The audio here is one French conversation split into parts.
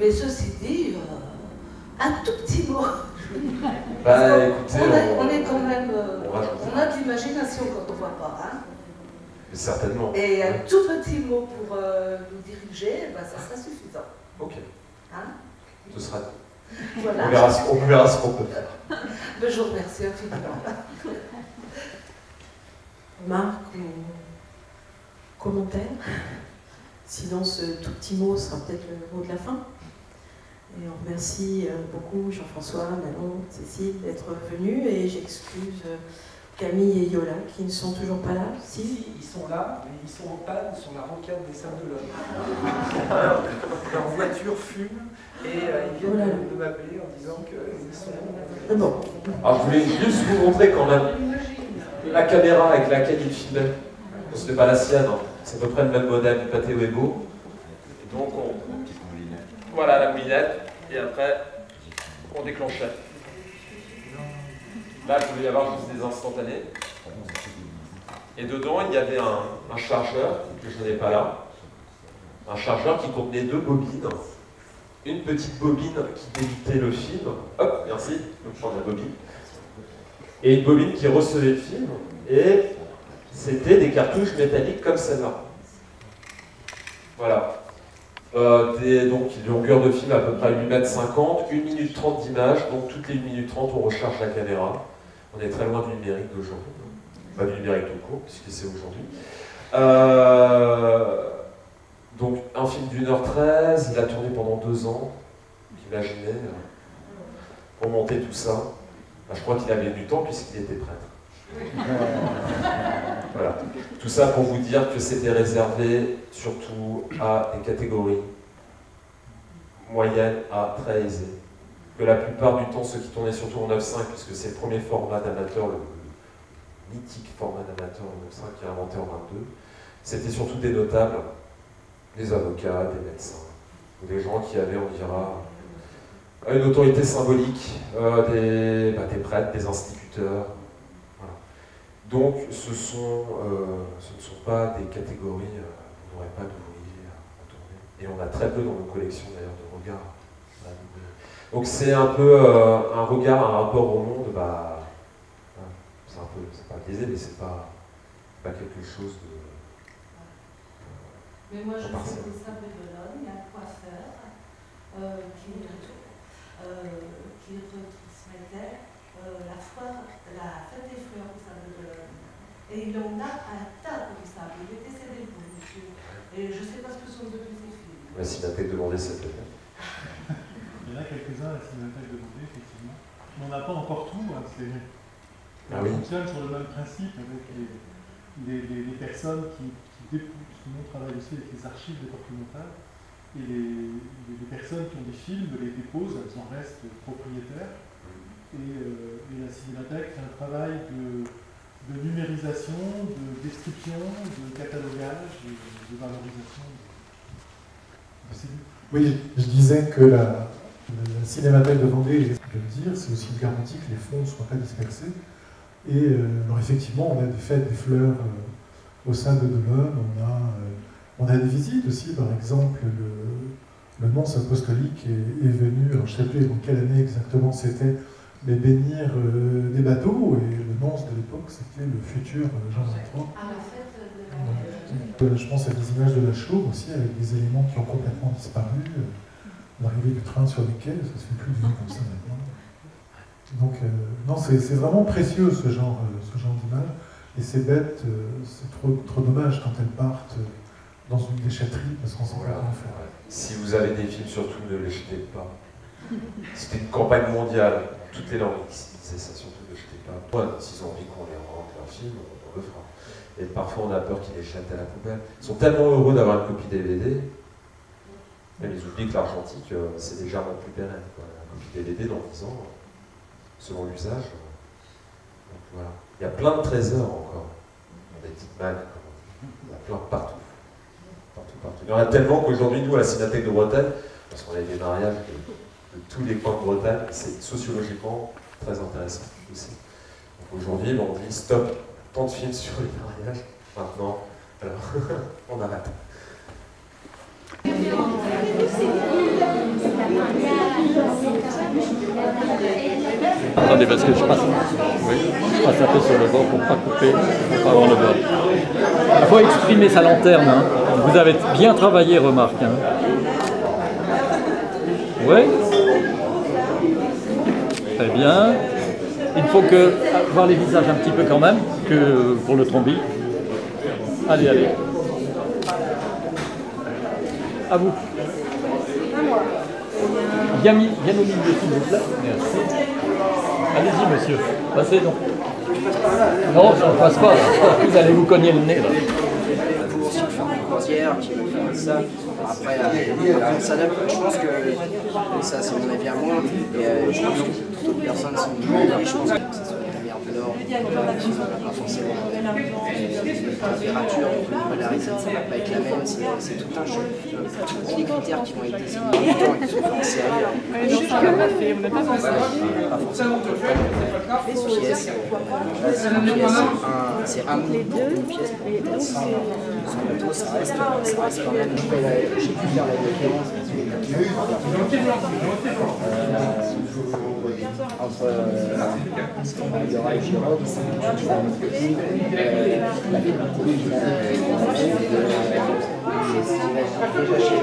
Mais ceci dit, euh, un tout petit mot. Bah écoutez, on, a- on est quand même. euh, on a de l'imagination quand on voit pas. Hein. Certainement. Et un tout petit mot pour euh, nous diriger, bah, ça sera suffisant. Ok, Hein? ce sera. Voilà. On verra, ce- on verra ce qu'on peut faire. Mais je vous remercie infiniment. remarque ou commentaire? Sinon, ce tout petit mot sera peut-être le mot de la fin. Et on remercie euh, beaucoup Jean-François, Manon, Cécile d'être venus et j'excuse euh, Camille et Yola qui ne sont toujours pas là. Si Si, ils sont là, mais ils sont en panne sur la rocade des Sables de l'Homme. Leur voiture fume et euh, ils viennent de m'appeler en disant qu'ils sont. Ah bon, Alors je voulais juste vous montrer quand même la caméra avec laquelle il filmait. Ce n'est pas la sienne, hein. c'est à peu près le même modèle du pâté Weibo. Et donc on. Voilà la moulinette, et après on déclenchait. Là, il pouvait y avoir juste des instantanés. Et dedans, il y avait un, chargeur, que je n'ai pas là. Un chargeur qui contenait deux bobines. Une petite bobine qui débitait le film. Hop, merci, donc je change la bobine. Et une bobine qui recevait le film. Et c'était des cartouches métalliques comme celle-là. Voilà. Euh, donc une longueur de film à peu près 8 mètres 50, 1 minute 30 d'images, donc toutes les 1 minute 30 on recharge la caméra. On est très loin du numérique d'aujourd'hui, pas du numérique tout court, puisque c'est aujourd'hui. Euh, donc un film d'une heure 13, il a tourné pendant deux ans, imaginez, euh, pour monter tout ça. Je crois qu'il avait du temps puisqu'il était prêtre. Voilà. Tout ça pour vous dire que c'était réservé surtout à des catégories moyennes à très aisées. Que la plupart du temps, ceux qui tournaient surtout en 9.5, puisque c'est le premier format d'amateur, le, mythique format d'amateur en 9.5 qui est inventé en 22, c'était surtout des notables, des avocats, des médecins, ou des gens qui avaient, on dira, une autorité symbolique, euh, bah, des prêtres, des instituteurs, donc, ce, sont, euh, ce ne sont pas des catégories, euh, on n'aurait pas d'ouvriers à tourner. Et on a très peu dans nos collections d'ailleurs de regards. Donc, c'est un peu euh, un regard, un rapport au monde, bah, hein, c'est un peu, c'est pas biaisé, mais c'est pas, pas quelque chose de. Mais moi, je Par sais ça. des sables de l'homme, il y a un coiffeur euh, qui, euh, qui retransmettait euh, la foire, la fête des fleurs au sable de l'homme. Et il en a un tas comme ça. Il est décédé, pour monsieur. Et je ne sais pas ce que sont devenus ces filles. La Cinémathèque demandait cette lettre. Il y en a quelques-uns à la cinémathèque de Vendée, effectivement. Mais on n'a pas encore tout. Hein, c'est- Ah oui. fonctionne sur le même principe avec les, les- les- les personnes qui, qui dépouillent. Nous, on travaille aussi avec les archives départementales. Et les, les- les personnes qui ont des films les déposent, elles en restent propriétaires. Et, euh, et la cinémathèque fait un travail de, de numérisation, de description, de catalogage, de, valorisation. Oui, je disais que la, la Cinémathèque de Vendée, je le dire, c'est aussi une garantie que les fonds ne soient pas dispersés. Et euh, alors effectivement, on a des fêtes des fleurs euh, au sein de l'homme, on, a, euh, on a des visites aussi, par exemple, le, le apostolique est, venu, je ne sais plus dans quelle année exactement c'était, mais bénir euh, des bateaux, et le nonce de l'époque, c'était le futur euh, Jean 23. À la fête de la Euh, Je pense à des images de la chauve aussi, avec des éléments qui ont complètement disparu. L'arrivée du train sur les quais, ça se fait plus du tout comme ça maintenant. Donc, euh, non, c'est vraiment précieux ce genre, ce genre d'image. Et c'est bête, euh, c'est trop, trop dommage quand elles partent dans une déchetterie parce qu'on ne sait Voilà. pas comment faire. Si vous avez des films, surtout ne les jetez pas. C'était une campagne mondiale. Toutes les langues disaient ça, surtout ne jetez pas. Ouais, S'ils ont envie qu'on les rende leurs films, on le fera. Et parfois, on a peur qu'ils les jettent à la poubelle. Ils sont tellement heureux d'avoir une copie DVD, mais ils oublient que l'argentique, euh, c'est légèrement plus pérenne. quoi. La copie DVD, dans 10 ans, euh, selon l'usage. euh, donc voilà. Il y a plein de trésors encore. Des petites dit. Il y en a plein partout. Partout, partout. Il y en a tellement qu'aujourd'hui, nous, à la Cinémathèque de Bretagne, parce qu'on a des mariages de tous les coins de Bretagne, c'est sociologiquement très intéressant aussi. Aujourd'hui, on dit stop, tant de films sur les mariages, maintenant, alors on arrête. Attendez, parce que je passe, oui, je passe un peu sur le bord pour pas couper, pour pas avoir le bord. Il faut exprimer sa lanterne. Hein. Vous avez bien travaillé, remarque. Hein. Oui Très bien. Il faut que voir les visages un petit peu quand même, que pour le trombi. Allez, allez. À vous. Bien, bien au milieu, s'il vous plaît. Merci. Allez-y, monsieur. Passez donc. Non, ça ne passe pas. Vous allez vous cogner le nez. Là. croisières qui veulent faire ça. Après, euh, s'adapte. Je pense que ça, c'est mon avis à moi. Euh, toute autre personne, c'est mon avis. Je pense que ça soit la mer pas forcément la la va pas être la même. C'est c'est tout un jeu. Tous les critères qui désignés sont euh, on n'a pas pensé. forcément pièce, euh, c'est un- pour une pièce. Sans moto, ça reste, ça reste quand même. J'ai pu faire la différence euh, entre euh, il y aura le Jérôme, euh, la Déjà chez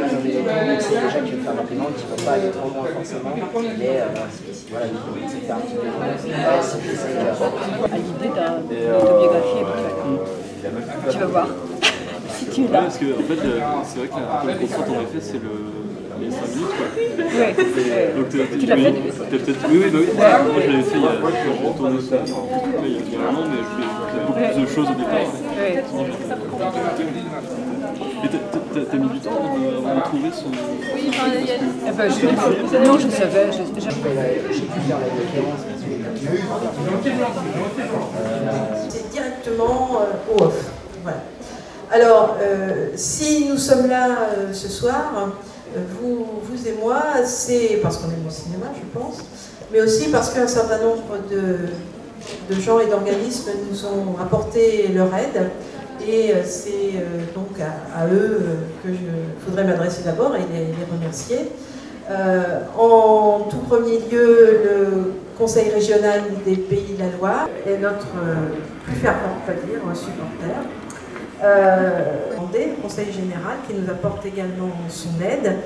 c'est déjà faut faire l'imprimante, il ne pas aller trop loin forcément, mais euh, c'est- voilà, il faut c'est faire un petit peu. Euh, À l'idée d'autobiographie. Tu vas voir. si tu es Ouais, là. parce que en fait, euh, c'est vrai que la la contrainte en effet, c'est le les 5 minutes quoi. Ouais. Donc Tu l'as oui, fait oui oui bah oui. Moi je l'avais fait il y a j'ai tourné ça il y a il y a un an mais je fais il y a beaucoup plus de choses au départ. Ouais. Et t'as- mis du temps avant de trouver son. Eh ben, je- non, je savais. je- je- J'ai pu faire la différence. C'est directement euh, au off. Voilà. Alors, euh, si nous sommes là euh, ce soir, euh, vous, vous et moi, c'est parce qu'on aime le cinéma, je pense, mais aussi parce qu'un certain nombre de, gens et d'organismes nous ont apporté leur aide. Et euh, c'est euh, donc à, eux euh, que je voudrais m'adresser d'abord et les, remercier. En tout premier lieu, le Conseil régional des Pays de la Loire est notre plus fervent, on supporter. Euh, le Conseil général qui nous apporte également son aide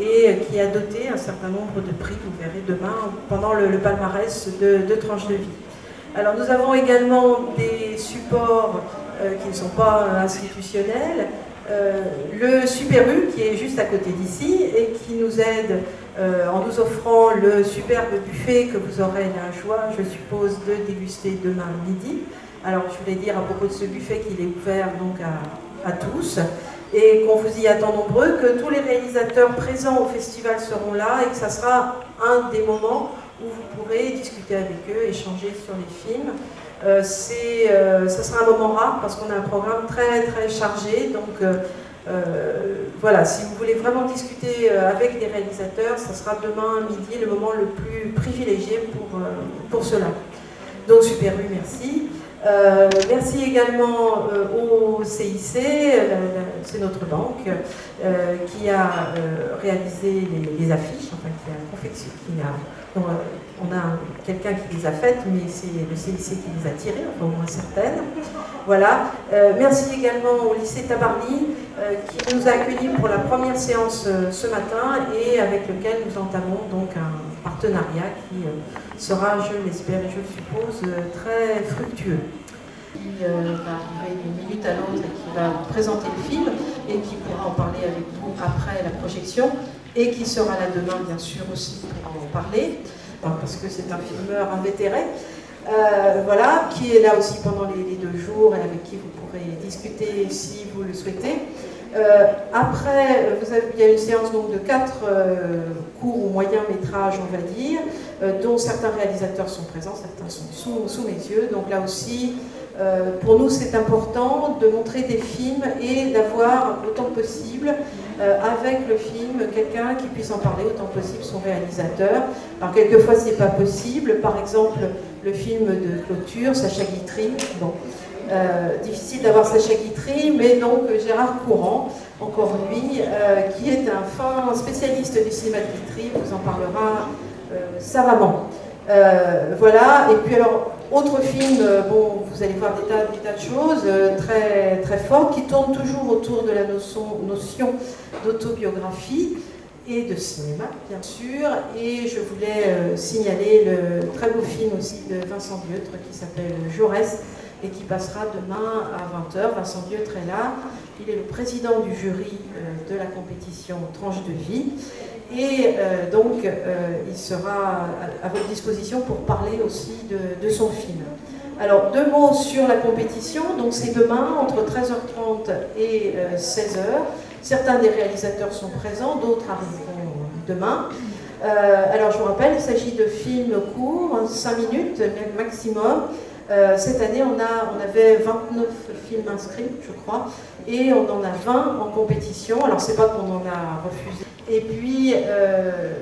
et qui a doté un certain nombre de prix, vous verrez demain, pendant le, palmarès de, tranches de vie. Alors nous avons également des supports euh, qui ne sont pas institutionnels. Euh, le Super U qui est juste à côté d'ici et qui nous aide en nous offrant le superbe buffet que vous aurez la joie, je suppose, de déguster demain midi. Alors je voulais dire à propos de ce buffet qu'il est ouvert donc à, tous et qu'on vous y attend nombreux, que tous les réalisateurs présents au festival seront là et que ça sera un des moments où vous pourrez discuter avec eux, échanger sur les films. Euh, euh, ce sera un moment rare parce qu'on a un programme très très chargé. Donc euh, voilà, si vous voulez vraiment discuter avec les réalisateurs, ça sera demain midi le moment le plus privilégié pour, pour cela. Donc Super U, merci. Euh, merci également euh, au CIC, euh, c'est notre banque, qui a réalisé les, affiches, enfin qui a confectionné, qui a, on a quelqu'un qui les a faites, mais c'est le CIC qui les a tirées, enfin au moins certaines. Voilà. Merci également au lycée Tabarly, qui nous a accueillis pour la première séance ce matin et avec lequel nous entamons donc un partenariat qui euh, sera, je l'espère et je suppose, euh, très fructueux. Qui euh, va arriver d'une minute à l'autre et qui va vous présenter le film et qui pourra en parler avec vous après la projection et qui sera là demain bien sûr aussi pour en parler parce que c'est un filmeur invétéré. Voilà, qui est là aussi pendant les deux jours et avec qui vous pourrez discuter si vous le souhaitez. Euh, après, il y a une séance donc de quatre euh, courts ou moyens métrages, on va dire, euh, dont certains réalisateurs sont présents, certains sont sous, mes yeux. Donc là aussi, pour nous, c'est important de montrer des films et d'avoir autant que possible avec le film quelqu'un qui puisse en parler autant que possible son réalisateur. Alors quelquefois, c'est pas possible. Par exemple, le film de clôture, Sacha Guitry. Bon, euh, difficile d'avoir Sacha Guitry, mais donc euh, Gérard Courant, encore lui, euh, qui est un fin spécialiste du cinéma de Guitry, vous en parlera savamment. Voilà, et puis alors, autre film, bon, vous allez voir des tas, des tas de choses très, très fortes qui tournent toujours autour de la notion, notion d'autobiographie et de cinéma, bien sûr. Et je voulais signaler le très beau film aussi de Vincent Dieutre qui s'appelle Jaurès et qui passera demain à 20h. Vincent Dieutre est là. Il est le président du jury de la compétition Tranche de vie. Et euh, donc, euh, il sera à, votre disposition pour parler aussi de, son film. Alors, deux mots sur la compétition. Donc, c'est demain, entre 13h30 et 16h. Euh, Certains des réalisateurs sont présents, d'autres arriveront demain. alors, je vous rappelle, il s'agit de films courts, 5 minutes maximum. Cette année, on, avait 29 films inscrits, je crois, et on en a 20 en compétition. Alors, c'est pas qu'on en a refusé et puis, euh,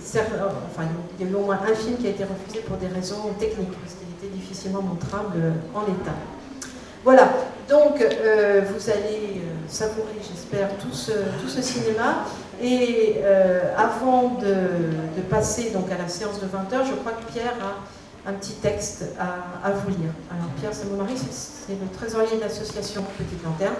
enfin, il y a eu au moins un film qui a été refusé pour des raisons techniques, parce qu'il était difficilement montrable en l'état. Voilà, donc euh, vous allez euh, savourer, j'espère, tout ce, tout ce, cinéma. Et avant de, passer donc, à la séance de 20h, je crois que Pierre a un petit texte à, vous lire. Alors Pierre, c'est mon mari, c'est le trésorier de l'association Petite Lanterne.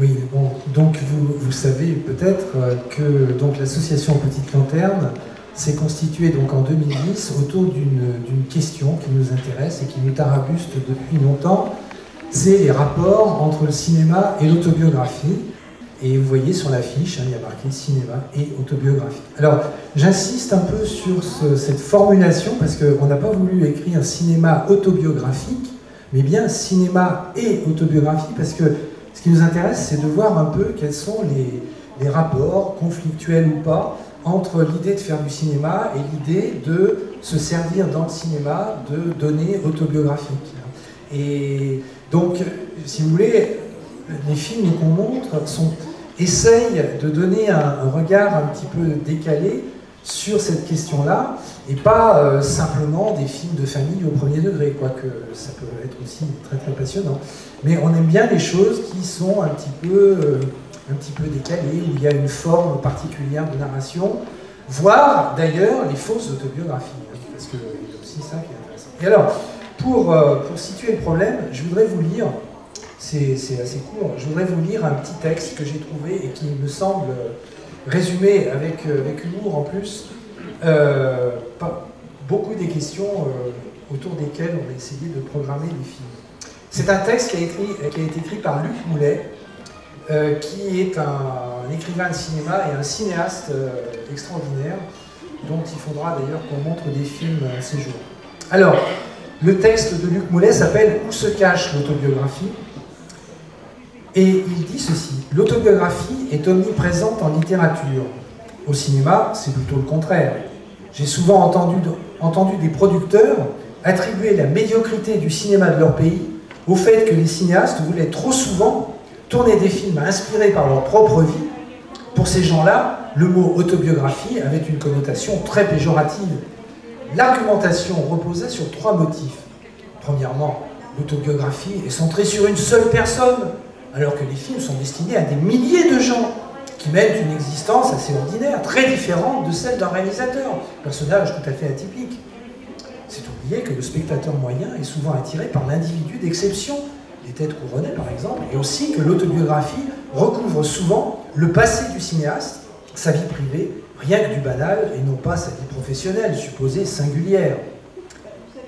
Oui, bon, donc vous, vous savez peut-être euh, que donc l'association Petite Lanterne s'est constituée donc en 2010 autour d'une question qui nous intéresse et qui nous tarabuste depuis longtemps, c'est les rapports entre le cinéma et l'autobiographie. Et vous voyez sur l'affiche, hein, il y a marqué cinéma et autobiographie. Alors, j'insiste un peu sur cette formulation parce qu'on n'a pas voulu écrire cinéma autobiographique, mais bien cinéma et autobiographie parce que ce qui nous intéresse, c'est de voir un peu quels sont les, rapports, conflictuels ou pas, entre l'idée de faire du cinéma et l'idée de se servir dans le cinéma de données autobiographiques. Et donc, si vous voulez, les films qu'on montre sont, essayent de donner un, regard un petit peu décalé sur cette question-là, et pas euh, simplement des films de famille au premier degré, quoique ça peut être aussi très très passionnant. Mais on aime bien les choses qui sont un petit peu, euh, un petit peu décalées, où il y a une forme particulière de narration, voire d'ailleurs les fausses autobiographies, hein, parce que c'est aussi ça qui est intéressant. Et alors, pour, euh, pour situer le problème, je voudrais vous lire, c'est assez court, je voudrais vous lire un petit texte que j'ai trouvé et qui me semble résumé avec, euh, avec humour en plus, euh, beaucoup des questions euh, autour desquelles on a essayé de programmer les films. C'est un texte qui a, écrit, qui a, été écrit par Luc Moulet, qui est un, écrivain de cinéma et un cinéaste extraordinaire, dont il faudra d'ailleurs qu'on montre des films ces jours. Alors, le texte de Luc Moulet s'appelle Où se cache l'autobiographie? Et il dit ceci, l'autobiographie est omniprésente en littérature. Au cinéma, c'est plutôt le contraire. J'ai souvent entendu, des producteurs attribuer la médiocrité du cinéma de leur pays au fait que les cinéastes voulaient trop souvent tourner des films inspirés par leur propre vie. Pour ces gens-là, le mot autobiographie avait une connotation très péjorative. L'argumentation reposait sur trois motifs. Premièrement, l'autobiographie est centrée sur une seule personne, alors que les films sont destinés à des milliers de gens qui mènent une existence assez ordinaire, très différente de celle d'un réalisateur, personnage tout à fait atypique. C'est oublier que le spectateur moyen est souvent attiré par l'individu d'exception, les têtes couronnées par exemple, et aussi que l'autobiographie recouvre souvent le passé du cinéaste, sa vie privée, rien que du banal, et non pas sa vie professionnelle, supposée singulière.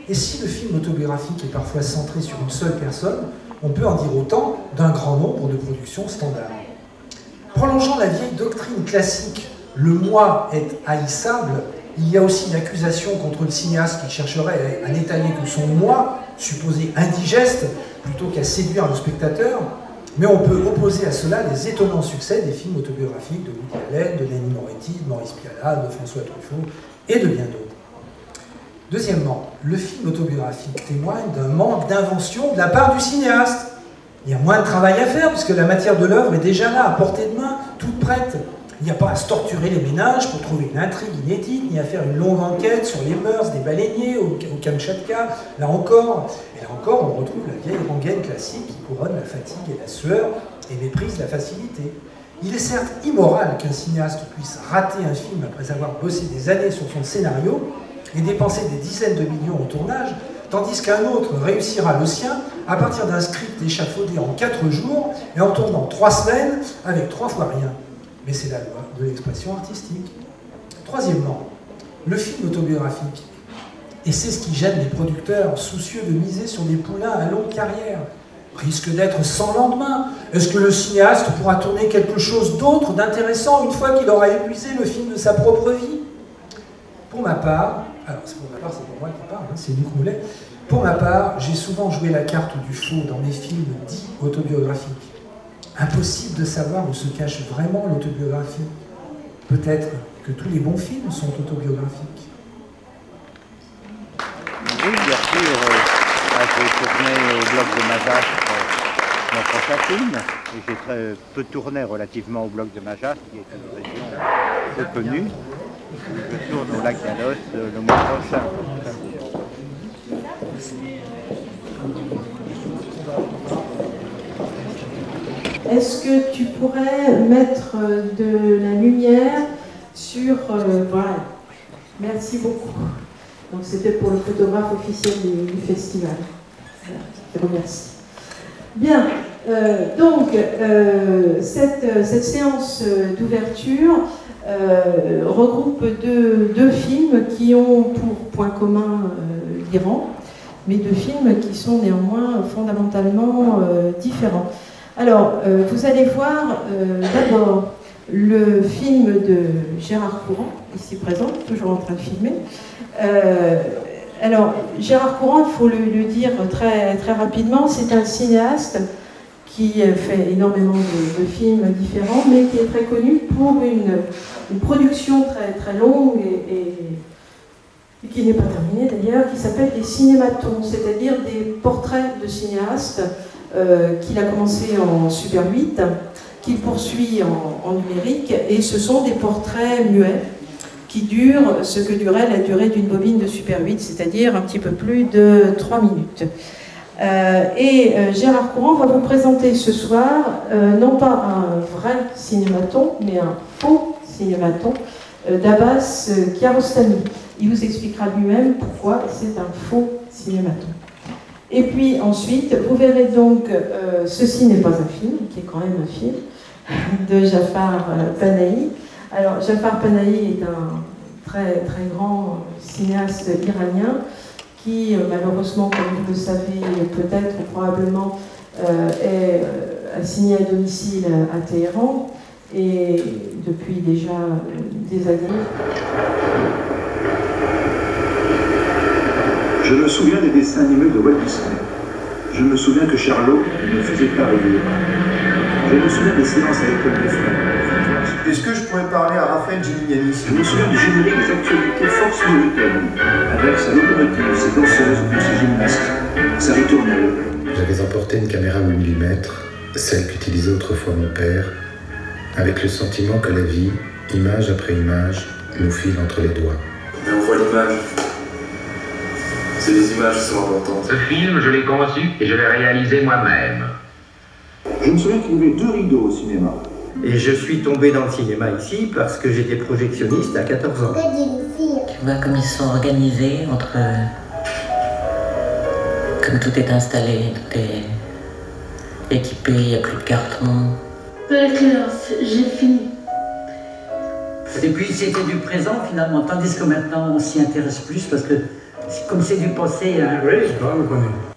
Et si le film autobiographique est parfois centré sur une seule personne, on peut en dire autant d'un grand nombre de productions standards. Prolongeant la vieille doctrine classique, le moi est haïssable, il y a aussi une accusation contre le cinéaste qui chercherait à n'étaler que son moi, supposé indigeste, plutôt qu'à séduire le spectateur, mais on peut opposer à cela les étonnants succès des films autobiographiques de Woody Allen, de Lenny Moretti, de Maurice Pialat, de François Truffaut et de bien d'autres. Deuxièmement, le film autobiographique témoigne d'un manque d'invention de la part du cinéaste. Il y a moins de travail à faire puisque la matière de l'œuvre est déjà là, à portée de main, toute prête. Il n'y a pas à se torturer les ménages pour trouver une intrigue inédite, ni à faire une longue enquête sur les mœurs des baleiniers au, Kamchatka. Là encore, là encore, on retrouve la vieille rengaine classique qui couronne la fatigue et la sueur et méprise la facilité. Il est certes immoral qu'un cinéaste puisse rater un film après avoir bossé des années sur son scénario et dépenser des dizaines de millions au tournage, tandis qu'un autre réussira le sien à partir d'un script échafaudé en quatre jours et en tournant trois semaines avec trois fois rien. Mais c'est la loi de l'expression artistique. Troisièmement, le film autobiographique. Et c'est ce qui gêne les producteurs, soucieux de miser sur des poulains à longue carrière risque d'être sans lendemain. Est-ce que le cinéaste pourra tourner quelque chose d'autre, d'intéressant, une fois qu'il aura épuisé le film de sa propre vie? Pour ma part, alors c'est pour ma part, c'est pour moi qui parle, hein, c'est Luc Moulet. Pour ma part, j'ai souvent joué la carte du faux dans mes films dits autobiographiques. Impossible de savoir où se cache vraiment l'autobiographie. Peut-être que tous les bons films sont autobiographiques. Oui, bien sûr. Euh, j'ai tourné au bloc de Majas mon prochain film. Et j'ai très peu tourné relativement au bloc de Majas, qui est une région peu connue. Je tourne au lac Yalos euh, le mois prochain. Est-ce que tu pourrais mettre de la lumière sur... Euh, voilà. Merci beaucoup. C'était pour le photographe officiel du, festival. Je remercie. Bien, euh, donc euh, cette, séance d'ouverture regroupe deux, films qui ont pour point commun l'Iran, mais deux films qui sont néanmoins fondamentalement différents. Alors, vous allez voir d'abord le film de Gérard Courant, ici présent, toujours en train de filmer. Euh, alors, Gérard Courant, il faut le, dire très, rapidement, c'est un cinéaste qui fait énormément de, films différents, mais qui est très connu pour une, production très, longue et, qui n'est pas terminée d'ailleurs, qui s'appelle des cinématons, c'est-à-dire des portraits de cinéastes euh, qu'il a commencé en Super 8 qu'il poursuit en, numérique, et ce sont des portraits muets qui durent ce que durait la durée d'une bobine de Super 8, c'est-à-dire un petit peu plus de 3 minutes. Euh, et euh, Gérard Courant va vous présenter ce soir, euh, non pas un vrai cinématon, mais un faux cinématon d'Abbas Kiarostami. Il vous expliquera lui-même pourquoi c'est un faux cinématon. Et puis ensuite, vous verrez donc, ceci n'est pas un film, qui est quand même un film, de Jafar euh, Panahi. Alors, Jafar Panahi est un très, très grand cinéaste iranien qui, euh, malheureusement, comme vous le savez, peut-être ou probablement, euh, est assigné à domicile à Téhéran et depuis déjà des années. Je me souviens des dessins animés de Walt Disney. Je me souviens que Charlot ne faisait pas rire. Je me souviens des séances l'école des frères. Est-ce que je pourrais parler à Raphaël Gimignani Je me souviens du générique des actualités Force Méricaine, avec sa locomotive, ses danseuses ou ses gymnastes, sa ritournelle. J'avais emporté une caméra 8 mm, celle qu'utilisait autrefois mon père, avec le sentiment que la vie, image après image, nous file entre les doigts. Mais on voit l'image. C'est les images qui sont importantes. Ce film, je l'ai conçu et je l'ai réalisé moi-même. Je me souviens qu'il y avait deux rideaux au cinéma. Et je suis tombé dans le cinéma ici parce que j'étais projectionniste à 14 ans. Tu vois comme ils sont organisés entre... Comme tout est installé, tout est équipé, il n'y a plus de carton. D'accord, j'ai fini. Et puis c'était du présent finalement, tandis que maintenant on s'y intéresse plus parce que comme c'est du passé. Oui, je dois le connaître.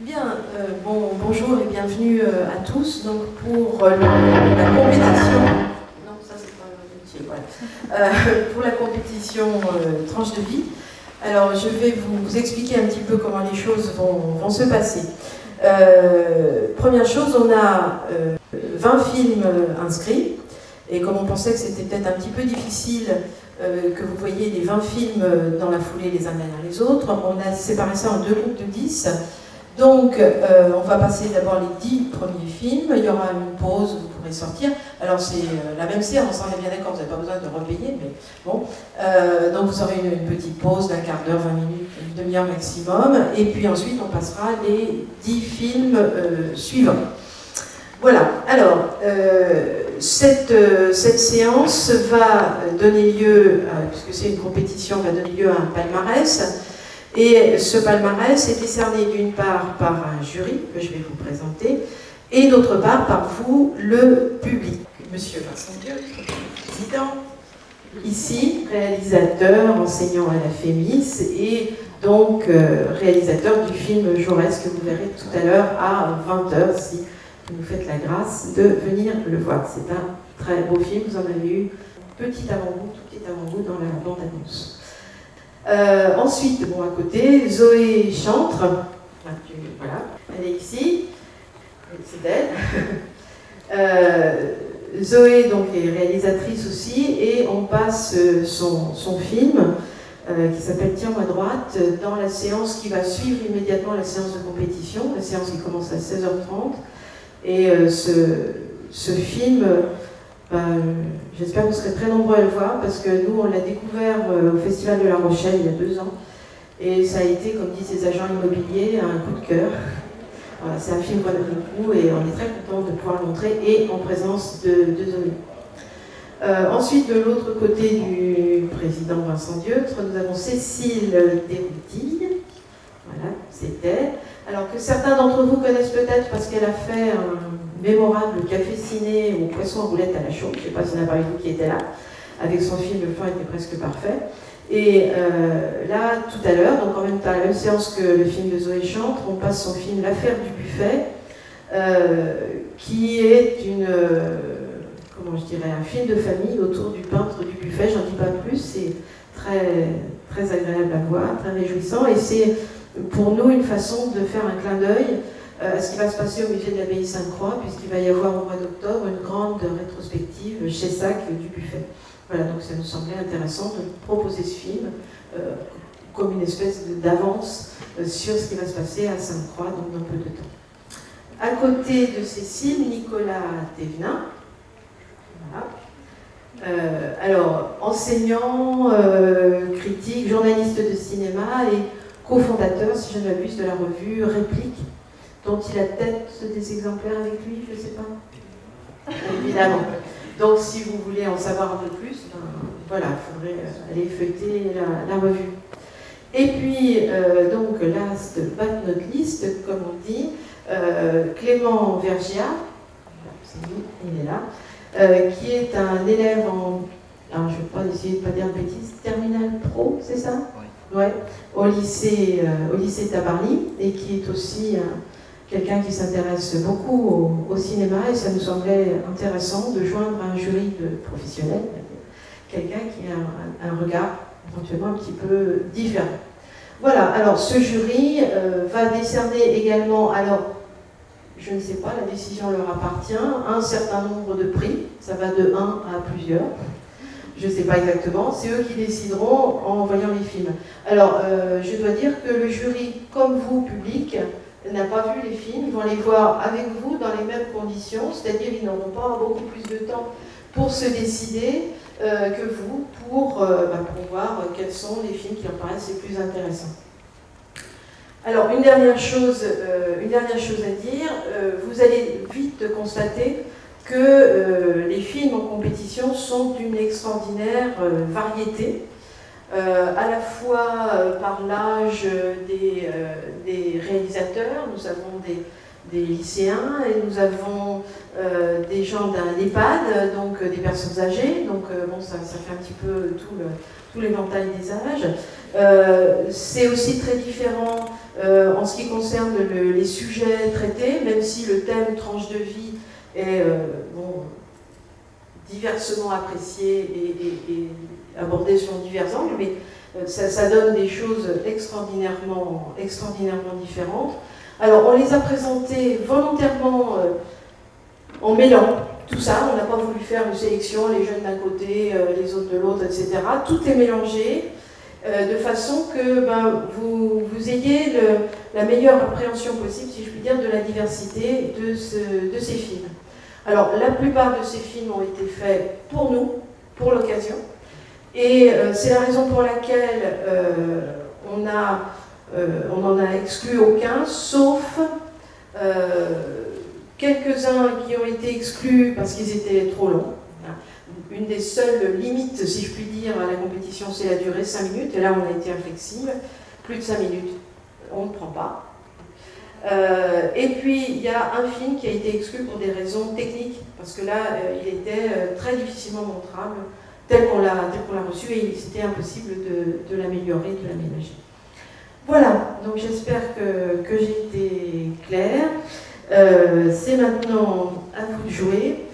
Bien, euh, bon, bonjour et bienvenue euh, à tous. Donc pour euh, la compétition, non, ça c'est pas voilà. Pour la compétition tranche de vie. Alors je vais vous, expliquer un petit peu comment les choses vont, se passer. Première chose, on a euh, 20 films inscrits. Et comme on pensait que c'était peut-être un petit peu difficile que vous voyez les 20 films dans la foulée les uns derrière les autres, on a séparé ça en deux groupes de 10. Donc, euh, on va passer d'abord les 10 premiers films. Il y aura une pause, vous pourrez sortir. Alors, c'est euh, la même séance, on est bien d'accord, vous n'avez pas besoin de repayer, mais bon. Euh, donc, vous aurez une, petite pause d'un quart d'heure, 20 minutes, une demi-heure maximum. Et puis ensuite, on passera les 10 films suivants. Voilà, alors, cette, cette séance va donner lieu, puisque c'est une compétition, va donner lieu à un palmarès. Et ce palmarès est décerné d'une part par un jury que je vais vous présenter, et d'autre part par vous, le public. Monsieur Vincent Dieu, président, ici, réalisateur, enseignant à la FEMIS, et donc euh, réalisateur du film Jaurès que vous verrez tout à l'heure à 20h si vous nous faites la grâce de venir le voir. C'est un très beau film, vous en avez eu petit avant-goût, tout petit avant-goût dans la bande-annonce. Euh, ensuite, bon, à côté, Zoé Chantre, voilà, elle est ici, c'est elle. Euh, Zoé donc est réalisatrice aussi. Et on passe euh, son, film qui s'appelle Tiens-moi droite dans la séance qui va suivre immédiatement la séance de compétition, la séance qui commence à 16h30 et ce, film, ben, j'espère que vous serez très nombreux à le voir parce que nous, on l'a découvert euh, au Festival de La Rochelle il y a deux ans. Et ça a été, comme disent les agents immobiliers, un coup de cœur. Voilà, c'est un film qu'on aime et on est très content de pouvoir le montrer et en présence de, de Zoé. Euh, ensuite, de l'autre côté du président Vincent Dieutre, nous avons Cécile Desroutilles. Voilà, elle. Alors que certains d'entre vous connaissent peut-être parce qu'elle a fait un mémorable café ciné au poisson roulette à la chaux. Je ne sais pas s'il y en a parmi vous qui était là. Avec son film, le fin était presque parfait. Et euh, là, tout à l'heure, donc en même temps, la même séance que le film de Zoé Chantre, on passe son film L'affaire du buffet, euh, qui est une, euh, comment je dirais, un film de famille autour du peintre du buffet. J'en dis pas plus, c'est très, très agréable à voir, très réjouissant, et c'est pour nous une façon de faire un clin d'œil euh, à ce qui va se passer au musée de l'abbaye Sainte-Croix, puisqu'il va y avoir au mois d'octobre une grande rétrospective chez SAC du buffet. Voilà, donc ça nous semblait intéressant de proposer ce film euh, comme une espèce d'avance euh, sur ce qui va se passer à Sainte-Croix dans peu de temps. À côté de Cécile, Nicolas Thévenin. Voilà. Alors, enseignant, critique, journaliste de cinéma et cofondateur, si je ne m'abuse, de la revue Réplique, dont il a peut-être des exemplaires avec lui, je ne sais pas. Évidemment. Donc, si vous voulez en savoir un peu plus, ben, voilà, il faudrait euh, aller feuilleter la, revue. Et puis, euh, donc, last but not least, comme on dit, euh, Clément Vergia, c'est nous, il est là, qui est un élève en, alors je ne vais pas essayer de ne pas dire de terminal pro, c'est ça? Ouais, au lycée, euh, au lycée Tabarly, et qui est aussi euh, quelqu'un qui s'intéresse beaucoup au, cinéma, et ça nous semblait intéressant de joindre un jury de professionnels, quelqu'un qui a un, un regard éventuellement un petit peu différent. Voilà, alors ce jury euh, va décerner également, alors je ne sais pas, la décision leur appartient, un certain nombre de prix, ça va de 1 à plusieurs, je ne sais pas exactement, c'est eux qui décideront en voyant les films. Alors, euh, je dois dire que le jury, comme vous, public, n'a pas vu les films, ils vont les voir avec vous dans les mêmes conditions, c'est-à-dire ils n'auront pas beaucoup plus de temps pour se décider euh, que vous, pour, euh, bah, pour voir quels sont les films qui en paraissent les plus intéressants. Alors, une dernière chose, une dernière chose à dire, vous allez vite constater que euh, les films en compétition sont d'une extraordinaire euh, variété, euh, à la fois par l'âge des, réalisateurs, nous avons des, lycéens et nous avons des gens d'un EHPAD, donc des personnes âgées. Donc bon, ça, ça, fait un petit peu tout, le, tout l'éventail des âges. c'est aussi très différent en ce qui concerne les sujets traités, même si le thème tranche de vie est bon, diversement apprécié et, et, abordé sur divers angles, mais ça, ça, donne des choses extraordinairement, extraordinairement différentes. Alors, on les a présentés volontairement euh, en mêlant tout ça. On n'a pas voulu faire une sélection, les jeunes d'un côté, euh, les autres de l'autre, etc. Tout est mélangé euh, de façon que ben, vous, ayez la meilleure appréhension possible, si je puis dire, de la diversité de ces films. Alors, la plupart de ces films ont été faits pour nous, pour l'occasion. Et c'est la raison pour laquelle euh, on n'en a exclu aucun, sauf euh, quelques-uns qui ont été exclus parce qu'ils étaient trop longs. Une des seules limites, si je puis dire, à la compétition, c'est la durée, 5 minutes. Et là, on a été inflexible. Plus de 5 minutes, on ne prend pas. Euh, et puis, il y a un film qui a été exclu pour des raisons techniques, parce que là, il était très difficilement montrable, tel qu'on l'a reçu, et c'était impossible de, l'améliorer, de l'aménager. Voilà, donc j'espère que, que j'ai été claire. Euh, C'est maintenant à vous de jouer.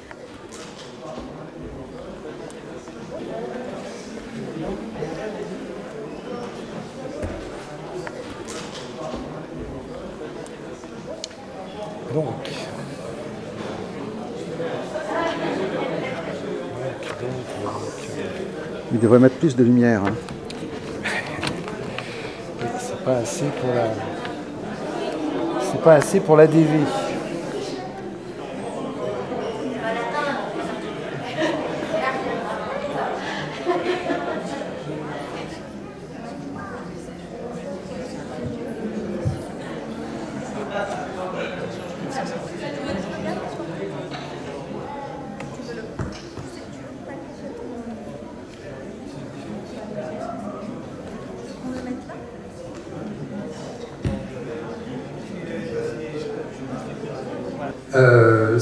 Donc. Il devrait mettre plus de lumière. Hein pas assez pour la. C'est pas assez pour la DV.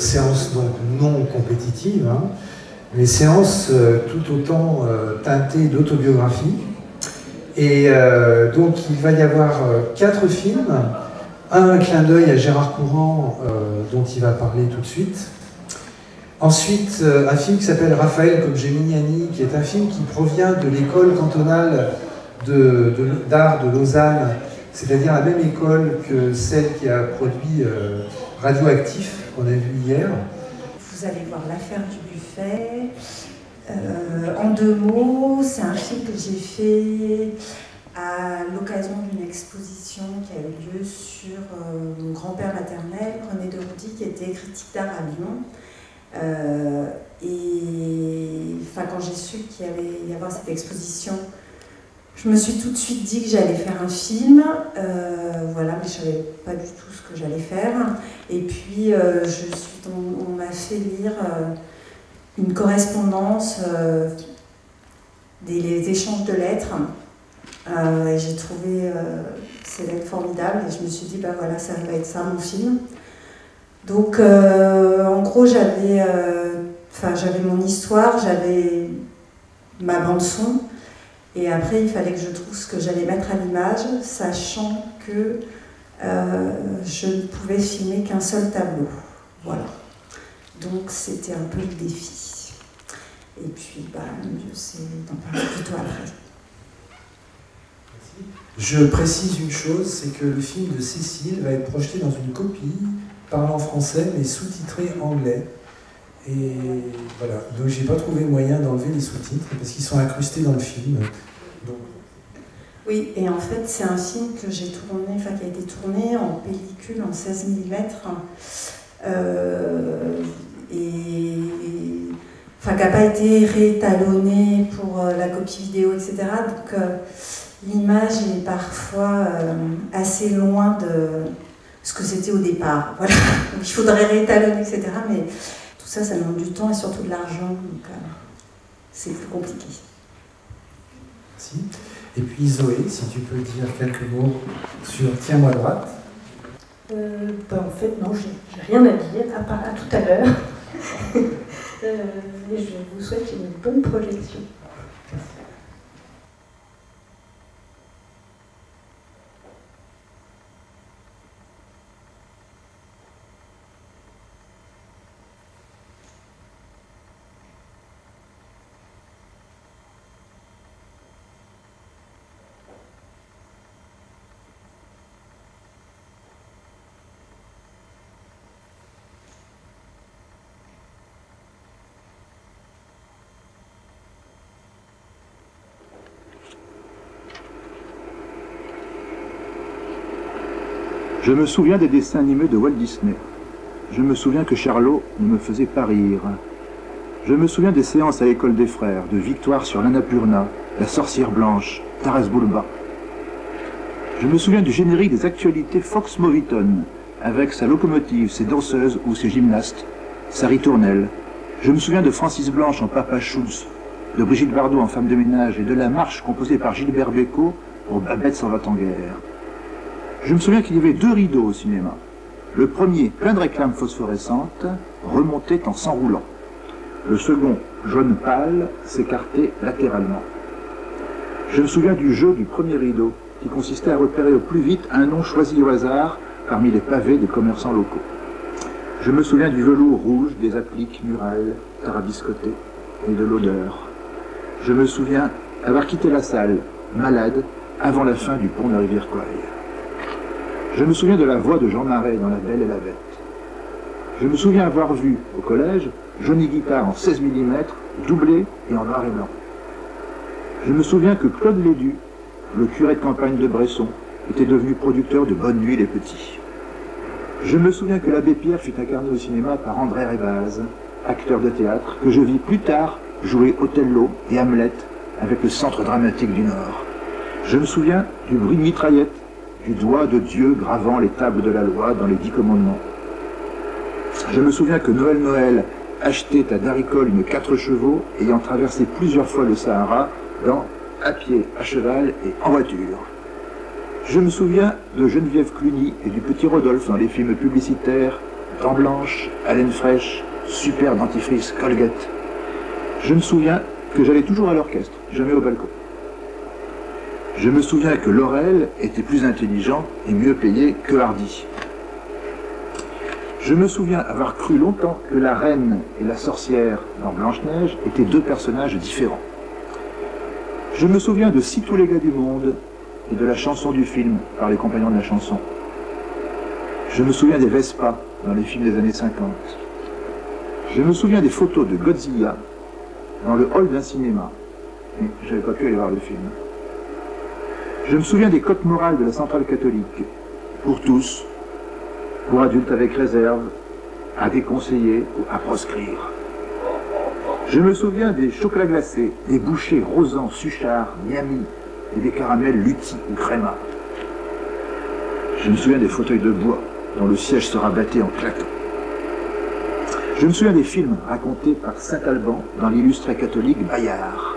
Euh, séance donc non compétitive, hein, mais séance euh, tout autant euh, teintée d'autobiographie. Et euh, donc il va y avoir quatre films, un clin d'œil à Gérard Courant dont il va parler tout de suite. Ensuite, un film qui s'appelle Raphaël comme Geminiani, qui est un film qui provient de l'école cantonale d'art de, Lausanne, c'est-à-dire la même école que celle qui a produit Radioactif, Vous allez voir l'affaire du buffet. Euh, en deux mots, c'est un film que j'ai fait à l'occasion d'une exposition qui a eu lieu sur euh, mon grand-père maternel, René de Roudy, qui était critique d'art à Lyon. Euh, et quand j'ai su qu'il y allait y avoir cette exposition, je me suis tout de suite dit que j'allais faire un film, euh, voilà, mais je ne savais pas du tout ce que j'allais faire. Et puis, euh, on, m'a fait lire euh, une correspondance, des échanges de lettres. et j'ai trouvé ces lettres formidables et je me suis dit, ben voilà, ça va être ça mon film. Donc, en gros, j'avais, j'avais mon histoire, j'avais ma bande-son. Et après, il fallait que je trouve ce que j'allais mettre à l'image, sachant que euh, je ne pouvais filmer qu'un seul tableau. Voilà. Donc c'était un peu le défi. Et puis, bah, mieux c'est d'en parler plutôt après. Je précise une chose, c'est que le film de Cécile va être projeté dans une copie parlant français mais sous-titré anglais. Et voilà, donc j'ai pas trouvé moyen d'enlever les sous-titres parce qu'ils sont incrustés dans le film. Oui, et en fait c'est un film que j'ai tourné, enfin qui a été tourné en pellicule en 16 mm. Euh, et, enfin qui n'a pas été réétalonné pour euh, la copie vidéo, etc. Donc euh, l'image est parfois assez loin de ce que c'était au départ. Voilà. Donc il faudrait réétalonner, etc. Mais ça, ça demande du temps et surtout de l'argent, donc euh, c'est plus compliqué. Merci. Et puis Zoé, si tu peux dire quelques mots sur Tiens-moi droite. Euh, ben, en fait, non, j'ai rien à dire, à part à tout à l'heure. Euh, et je vous souhaite une bonne projection. Je me souviens des dessins animés de Walt Disney. Je me souviens que Charlot ne me faisait pas rire. Je me souviens des séances à l'école des frères, de Victoire sur l'Annapurna, La sorcière blanche, Taras Bulba. Je me souviens du générique des actualités Fox Moviton, avec sa locomotive, ses danseuses ou ses gymnastes, sa ritournelle. Je me souviens de Francis Blanche en Papa Schulz, de Brigitte Bardot en femme de ménage et de la marche composée par Gilbert Bécaud pour Babette s'en va en guerre. Je me souviens qu'il y avait deux rideaux au cinéma. Le premier, plein de réclames phosphorescentes, remontait en s'enroulant. Le second, jaune pâle, s'écartait latéralement. Je me souviens du jeu du premier rideau, qui consistait à repérer au plus vite un nom choisi au hasard parmi les pavés des commerçants locaux. Je me souviens du velours rouge, des appliques murales, tarabiscotées, et de l'odeur. Je me souviens avoir quitté la salle, malade, avant la fin du pont de la rivière Kouaï. Je me souviens de la voix de Jean Marais dans La Belle et la Bête. Je me souviens avoir vu, au collège, Johnny Guitar en 16 mm, doublé et en noir et blanc. Je me souviens que Claude Lédu, le curé de campagne de Bresson, était devenu producteur de Bonne Nuit les Petits. Je me souviens que l'abbé Pierre fut incarné au cinéma par André Rébaz, acteur de théâtre, que je vis plus tard jouer Othello et Hamlet avec le Centre dramatique du Nord. Je me souviens du bruit de mitraillette, du doigt de Dieu gravant les tables de la loi dans les dix commandements. Je me souviens que Noël Noël achetait à Daricole une quatre chevaux ayant traversé plusieurs fois le Sahara dans À pied, à cheval et en voiture. Je me souviens de Geneviève Cluny et du petit Rodolphe dans les films publicitaires Dents Blanche, Haleine Fraîche, Super Dentifrice, Colgate. Je me souviens que j'allais toujours à l'orchestre, jamais au balcon. Je me souviens que Laurel était plus intelligent et mieux payé que Hardy. Je me souviens avoir cru longtemps que la reine et la sorcière dans Blanche-Neige étaient deux personnages différents. Je me souviens de Si tous les gars du monde et de la chanson du film par les compagnons de la chanson. Je me souviens des Vespa dans les films des années 50. Je me souviens des photos de Godzilla dans le hall d'un cinéma. Mais je n'avais pas pu aller voir le film. Je me souviens des cotes morales de la centrale catholique. Pour tous, pour adultes avec réserve, à déconseiller ou à proscrire. Je me souviens des chocolats glacés, des bouchées rosans, suchard, miami, et des caramels lutti ou créma. Je me souviens des fauteuils de bois dont le siège se rabattait en claquant. Je me souviens des films racontés par Saint-Alban dans l'illustré catholique Bayard.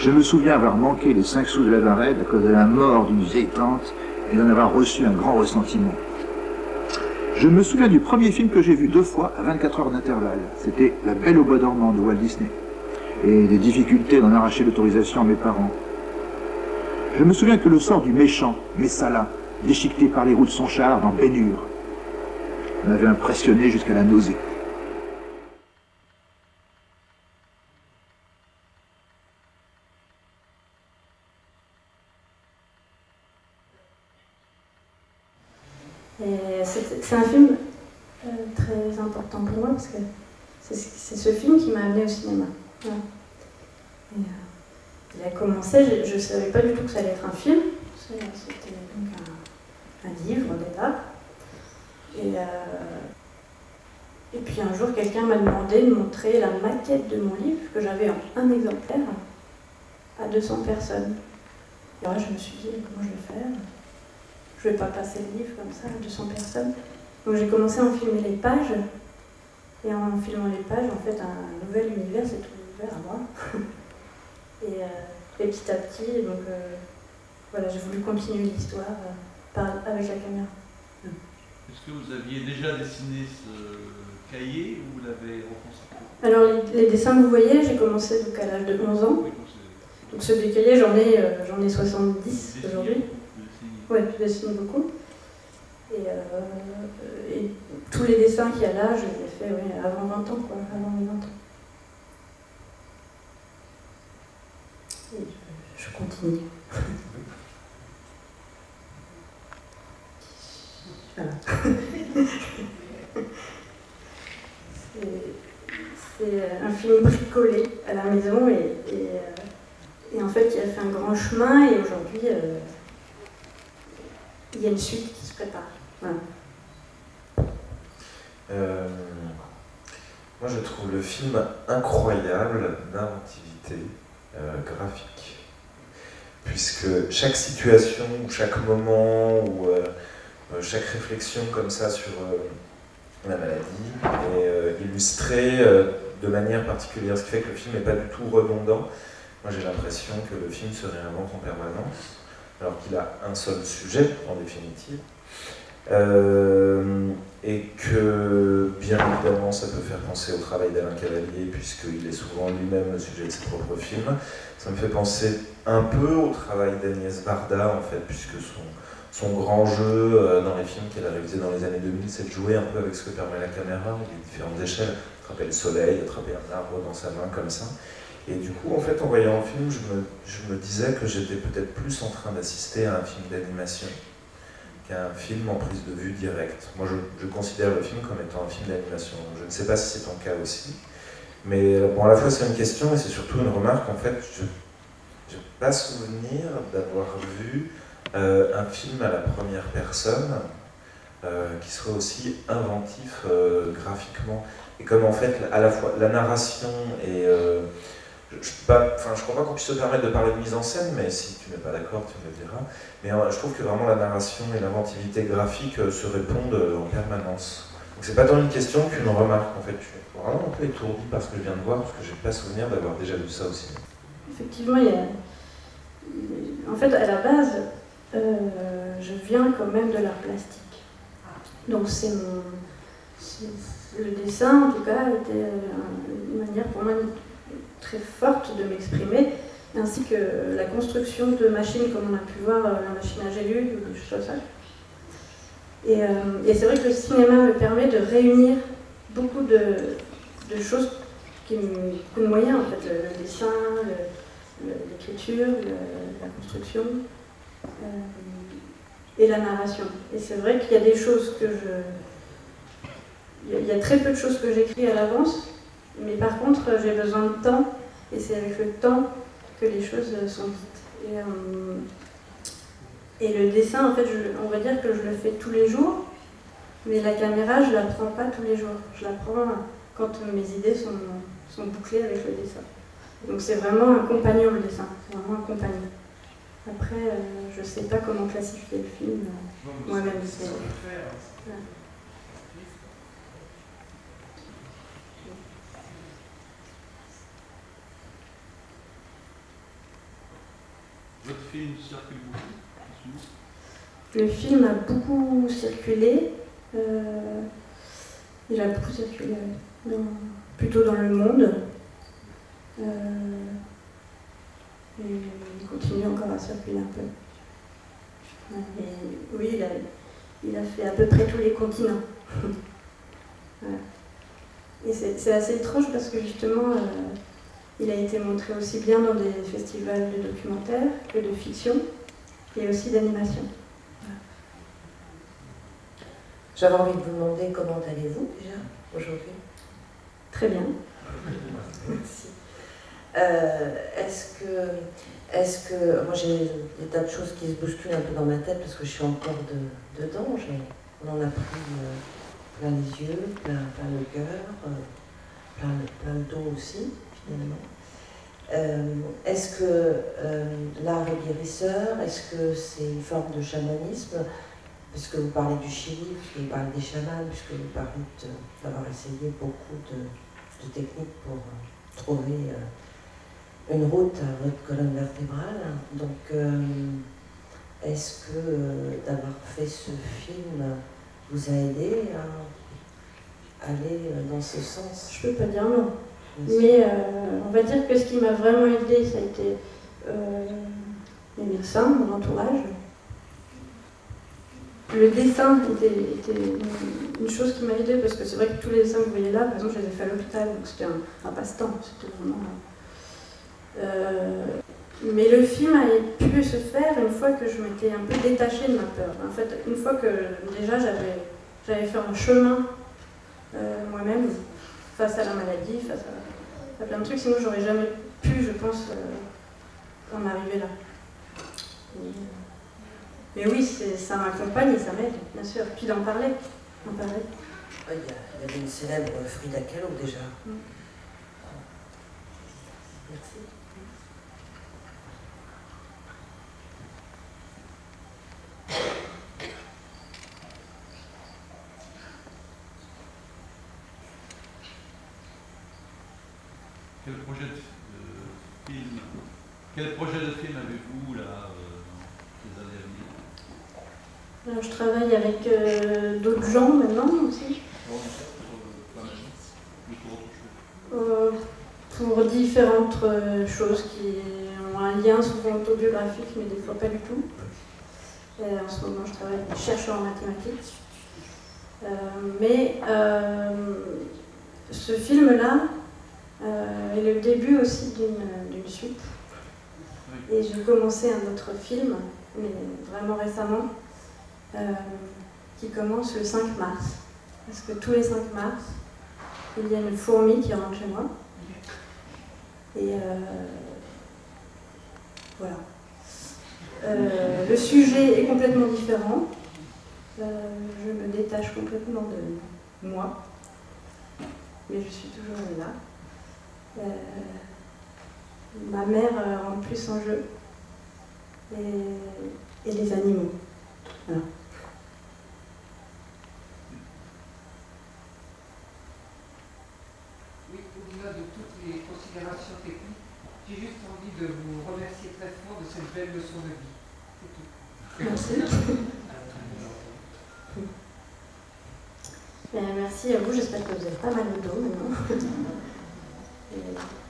Je me souviens avoir manqué les cinq sous de la varette à cause de la mort d'une vieille tante et d'en avoir reçu un grand ressentiment. Je me souviens du premier film que j'ai vu deux fois à 24 heures d'intervalle. C'était La Belle au bois dormant de Walt Disney. Et des difficultés d'en arracher l'autorisation à mes parents. Je me souviens que le sort du méchant, Messala, déchiqueté par les roues de son char dans Bénure, m'avait impressionné jusqu'à la nausée. C'est un film euh, très important pour moi parce que c'est ce film qui m'a amené au cinéma. Euh, il a commencé, je ne savais pas du tout que ça allait être un film. C'était donc un, livre déjà. Et, euh, et puis un jour, quelqu'un m'a demandé de montrer la maquette de mon livre que j'avais en un exemplaire à 200 personnes. Et là, je me suis dit, comment je vais faire? Je ne vais pas passer le livre comme ça à 200 personnes. Donc j'ai commencé à en filmer les pages. Et en filmant les pages, en fait, un nouvel univers s'est ouvert à moi. et, euh, et, petit à petit, donc euh, voilà, j'ai voulu continuer l'histoire euh, avec la caméra. Est-ce que vous aviez déjà dessiné ce cahier ou vous l'avez reconstruit Alors, les, les dessins que vous voyez, j'ai commencé donc à l'âge de 11 ans. Donc, ceux du cahier, j'en ai, euh, j'en ai 70 aujourd'hui. Oui, je dessine beaucoup. Et, euh, et tous les dessins qu'il y a là, je les ai faits avant 20 ans, avant mes 20 ans. Je, continue. C'est- un film bricolé à la maison euh, et en fait il a fait un grand chemin et aujourd'hui euh, il y a une suite qui se prépare. Euh, moi, je trouve le film incroyable d'inventivité euh, graphique. Puisque chaque situation, chaque moment, ou euh, chaque réflexion comme ça sur la maladie est illustrée de manière particulière. Ce qui fait que le film n'est pas du tout redondant. Moi, j'ai l'impression que le film se réinvente en permanence, alors qu'il a un seul sujet, en définitive. Euh, et que bien évidemment ça peut faire penser au travail d'Alain Cavalier puisqu'il est souvent lui-même le sujet de ses propres films. Ça me fait penser un peu au travail d'Agnès Varda en fait puisque son, son grand jeu euh, dans les films qu'elle a réalisés dans les années 2000 c'est de jouer un peu avec ce que permet la caméra, les différentes échelles, attraper le soleil, attraper un arbre dans sa main comme ça. Et du coup en fait en voyant le film je me disais que j'étais peut-être plus en train d'assister à un film d'animation qu'un film en prise de vue directe. Moi, je, je considère le film comme étant un film d'animation. Je ne sais pas si c'est ton cas aussi. Mais euh, bon, à la fois, c'est une question et c'est surtout une remarque. En fait, je n'ai pas souvenir d'avoir vu euh, un film à la première personne euh, qui soit aussi inventif graphiquement. Et comme en fait, à la fois la narration et. Je ne je crois pas qu'on puisse se permettre de parler de mise en scène, mais si tu n'es pas d'accord, tu me le diras. Mais euh, je trouve que vraiment la narration et l'inventivité graphique euh, se répondent euh, en permanence. Donc c'est pas tant une question qu'une remarque. En fait, je suis vraiment un peu étourdi par ce que je viens de voir, parce que j'ai pas souvenir d'avoir déjà vu ça aussi. Effectivement, il y a... en fait, à la base, je viens quand même de l'art plastique. Donc c'est mon... Le dessin, en tout cas, était une manière pour moi très forte de m'exprimer, ainsi que la construction de machines, comme on a pu voir, euh, la machine à gélules ou des choses comme ça. Et, euh, et c'est vrai que le cinéma me permet de réunir beaucoup de, choses qui beaucoup de moyens, en fait, le, dessin, l'écriture, la construction euh, et la narration. Et c'est vrai qu'il y a des choses que je... Il y a très peu de choses que j'écris à l'avance, mais par contre, j'ai besoin de temps, et c'est avec le temps que les choses sont dites. Et, euh, et le dessin, en fait, je- on va dire que je le fais tous les jours, mais la caméra, je la prends pas tous les jours. Je la prends quand mes idées sont, sont bouclées avec le dessin. Donc c'est vraiment un compagnon, le dessin. C'est vraiment un compagnon. Après, euh, je sais pas comment classifier le film euh, moi-même. c'est c'est- ce qu'on peut faire. Voilà. Votre film circule beaucoup. Le film a beaucoup circulé. euh, il a beaucoup circulé dans- plutôt dans le monde. Euh, et il continue encore à circuler un peu. Et oui, il a, fait à peu près tous les continents. Et c'est assez étrange parce que justement, euh, il a été montré aussi bien dans des festivals de documentaire que de fiction et aussi d'animation. J'avais envie de vous demander comment allez-vous déjà aujourd'hui? Très bien. Merci. Euh, est-ce que, est-ce que, moi j'ai des tas de choses qui se bousculent un peu dans ma tête parce que je suis encore de- dedans. on en a pris euh, plein les yeux, plein, plein le cœur, euh, plein, le- plein le dos aussi. Euh, est-ce que euh, l'art est guérisseur? Est-ce que c'est une forme de chamanisme? Puisque vous parlez du Chili, puisque vous parlez des chamans, puisque vous parlez d'avoir essayé beaucoup de, techniques pour euh, trouver une route à votre colonne vertébrale. Donc, est-ce que d'avoir fait ce film vous a aidé à aller dans ce sens? Je peux pas dire non. Mais euh, on va dire que ce qui m'a vraiment aidé, ça a été euh, les médecins, mon entourage. Le dessin était, une, chose qui m'a aidé parce que c'est vrai que tous les dessins que vous voyez là, par exemple, je les ai fait à l'hôpital, donc c'était un, passe-temps. C'était vraiment. Euh, mais le film a pu se faire une fois que je m'étais un peu détachée de ma peur. En fait, une fois que déjà j'avais, fait un chemin euh, moi-même face à la maladie, face à, à plein de trucs, sinon j'aurais jamais pu, je pense, euh, en arriver là. Mais, mais oui, ça m'accompagne et ça m'aide, bien sûr. Puis d'en parler. d'en parler. Ouais, Il y, avait une célèbre Frida Kahlo déjà. Mm. Merci. Quel projet de, de film Quel projet de film avez-vous là euh, dans les années à venir? Alors, je travaille avec euh, d'autres gens maintenant aussi. Euh, pour Euh, différentes euh, choses qui ont un lien souvent autobiographique, mais des fois pas du tout. Et en ce moment, je travaille avec des chercheurs en mathématiques. Euh, mais euh, ce film-là euh, est le début aussi d'une suite. Et j'ai commencé un autre film, mais vraiment récemment, euh, qui commence le 5 mars. Parce que tous les 5 mars, il y a une fourmi qui rentre chez moi. Et euh, voilà. Euh, le sujet est complètement différent. Euh, je me détache complètement de moi. Mais je suis toujours là. Euh, ma mère euh, rentre plus en jeu. Et, et les animaux. Voilà. Oui, au-delà de toutes les considérations techniques, j'ai juste envie de vous remercier très fort de cette belle leçon de vie. C'est tout. Merci. Ben, merci à vous, j'espère que vous avez pas mal au dos maintenant. Amen.